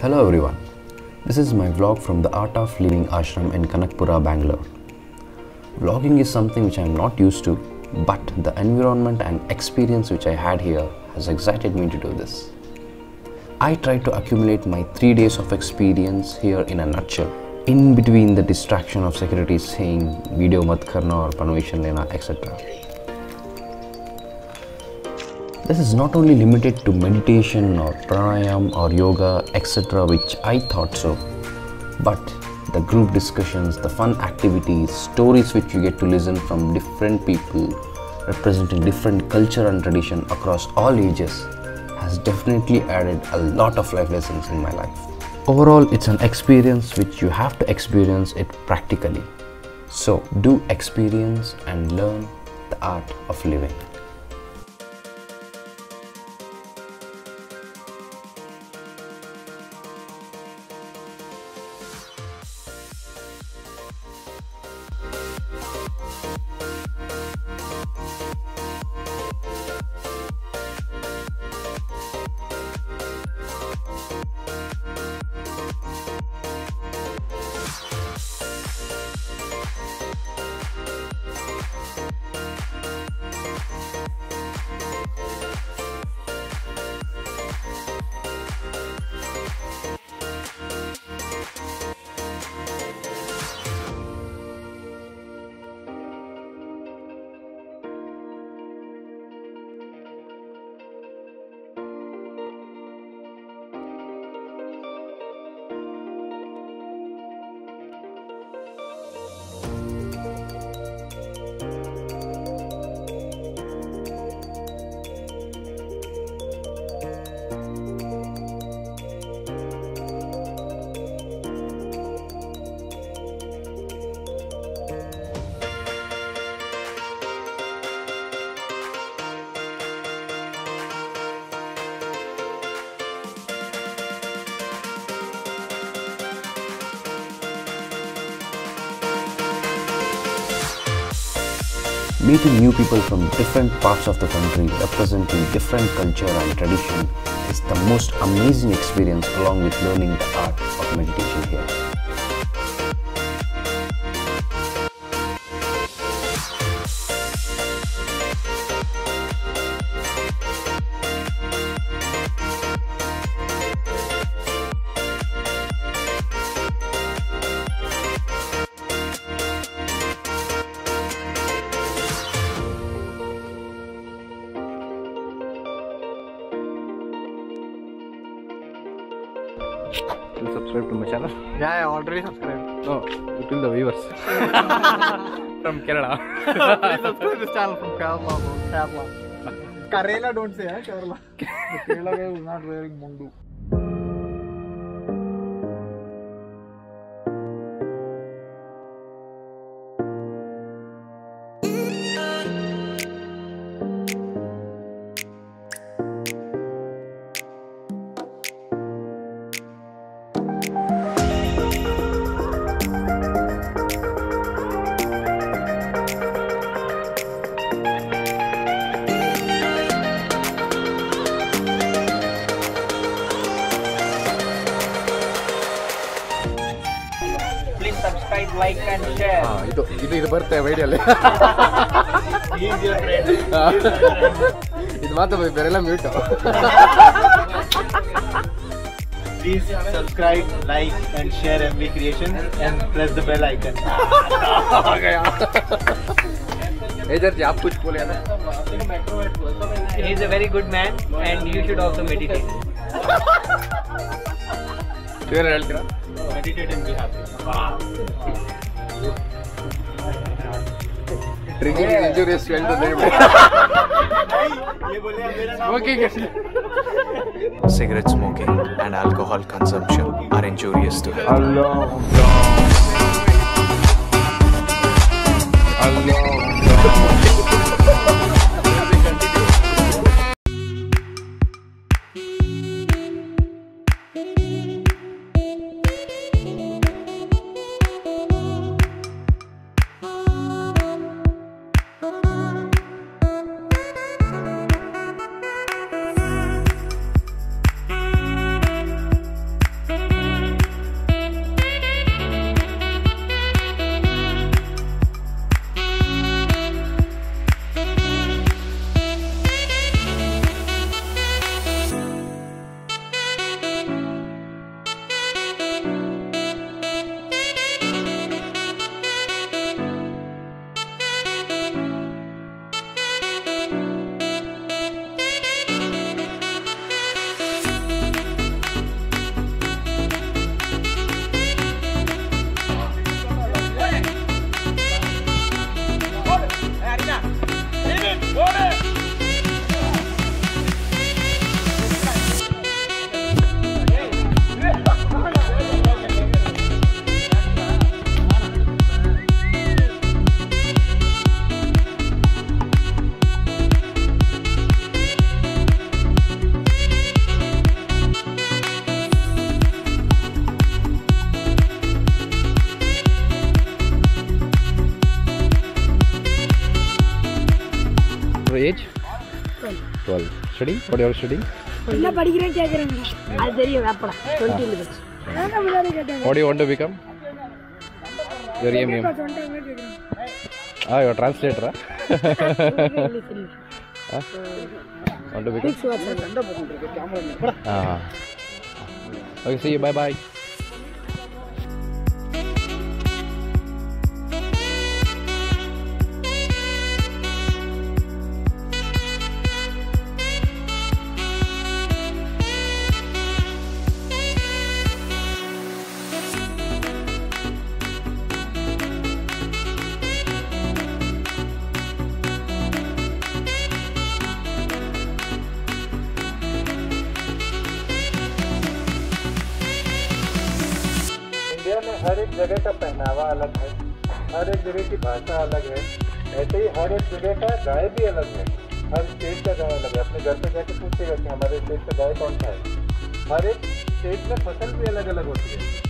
Hello everyone. This is my vlog from the Art of Living Ashram in Kanakpura, Bangalore. Vlogging is something which I am not used to, but the environment and experience which I had here has excited me to do this. I tried to accumulate my three days of experience here in a nutshell. In between the distraction of security saying video mat karna or permission lena, etc. This is not only limited to meditation or pranayam or yoga, etc., which I thought so, but the group discussions, the fun activities, stories which you get to listen from different people representing different culture and tradition across all ages has definitely added a lot of life lessons in my life. Overall, it's an experience which you have to experience it practically. So, do experience and learn the art of living. Meeting new people from different parts of the country representing different culture and tradition is the most amazing experience along with learning the art of meditation here. Please subscribe to my channel. Yeah, I already subscribed. No, to the viewers from Kerala. Please subscribe this channel from Kerala. Kerala. Kerala. Don't say, eh? Kerala. Kerala guy was not wearing mundu. subscribe, like and share. ಹಾ ಇದು ಇದು ಇದು ಬರುತ್ತೆ ವೈಡಿಯಲ್ಲಿ He's your friend. ಇದು ಮಾತ್ರ ಬೇರೆಲ್ಲ mute Please subscribe, like, and share MV Creations and press the bell icon. इधर आप कुछ बोले ना He's a very good man and you should also meditate. ಬೇರೆ ಹೇಳ್ತೀರಾ meditate and be happy. Drinking yeah. injury is 12 to 11. Smoking. Cigarette smoking and alcohol consumption are injurious to health. Allah. Allah. Allah. தெரியும் வேப்படா twenty minutes நான் முன்னாடி கேட்டேன் What do you want to become? Your aim, aim. சொல்லிட்டாங்க கேட்குறேன் Ah, you're a translator. ah? want to become? Ah. Okay, see you. Bye bye. हर एक जगह का पहनावा अलग है, हर एक जगह की भाषा अलग है। ऐसे ही हर एक जगह का गाय भी अलग है। हर स्टेट का गाय अलग है। अपने घर पे जाके पूछते पूछेगा कि हमारे स्टेट का गाय कौन सा है। हर एक स्टेट में फ़सल भी अलग अलग होती है।